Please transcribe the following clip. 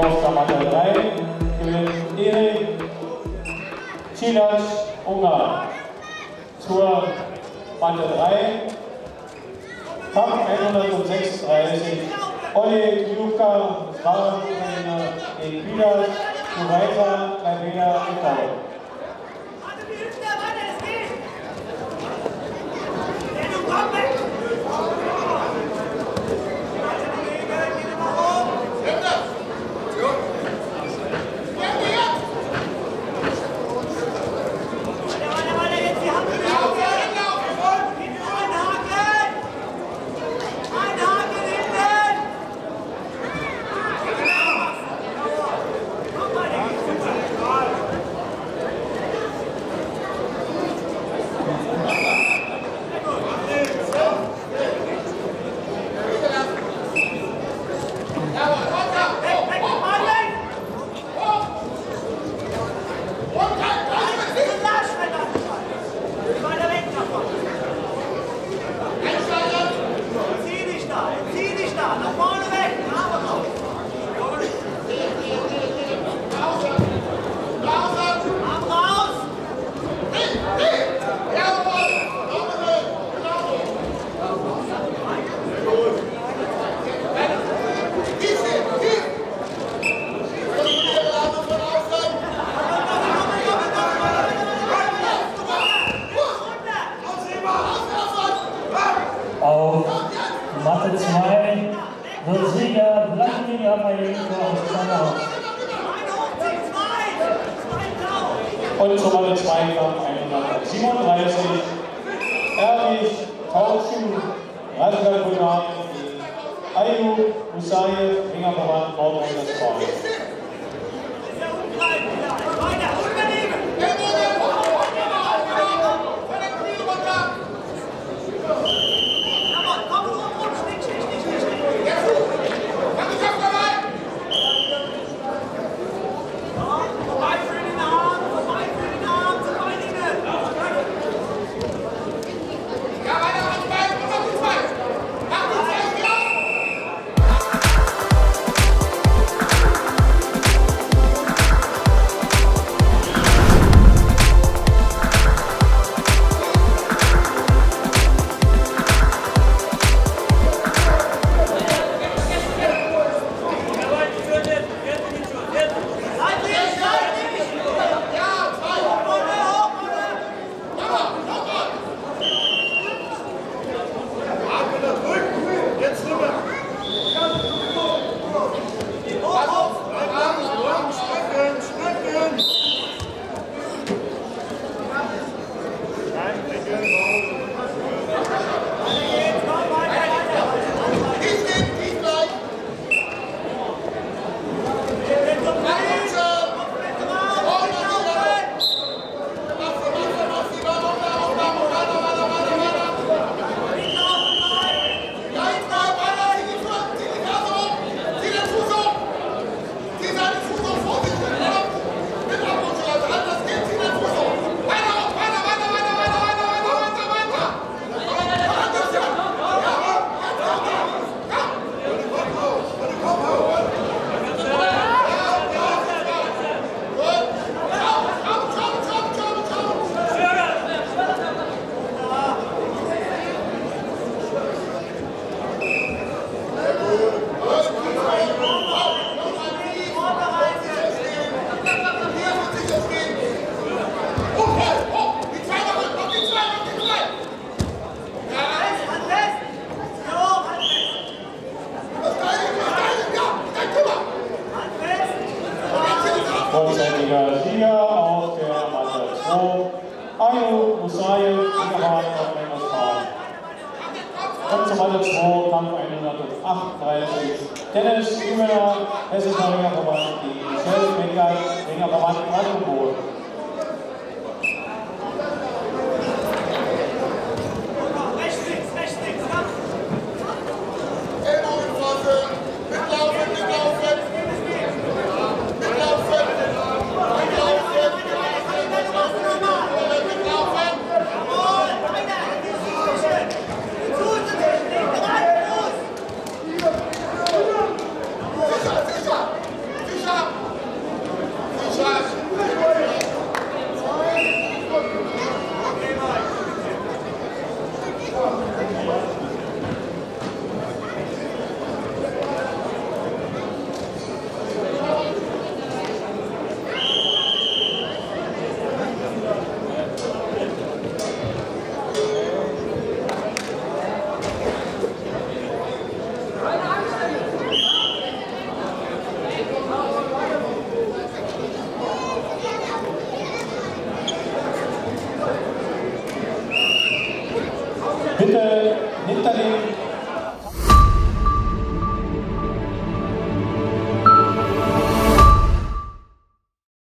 aus der Matte 3 gewinnt Erik Cilac Ungar Zur Matte 3, Fach 136, Oleg Juka, Frauenukraine, Equidas, Kuwaita, Kalina, Litauen. Come back! Sieger Vladimir Rafaelenko aus Zanau. Und zum Matte 2 Kampf 137, Erwig Radgar Bulgarien gegen Ayu Musayev, Ringerverband Nordrhein-Westfalen. Vorzeitiger Sieger aus der Matte 2, Ayu Musayev, Ringerverband Nordrhein-Westfalen. Und zum Matte 2, Kampf 138, Dennis Ümeler, Hessischer Ringerverband gegen Michel Becker, Ringerverband Brandenburg. Twitter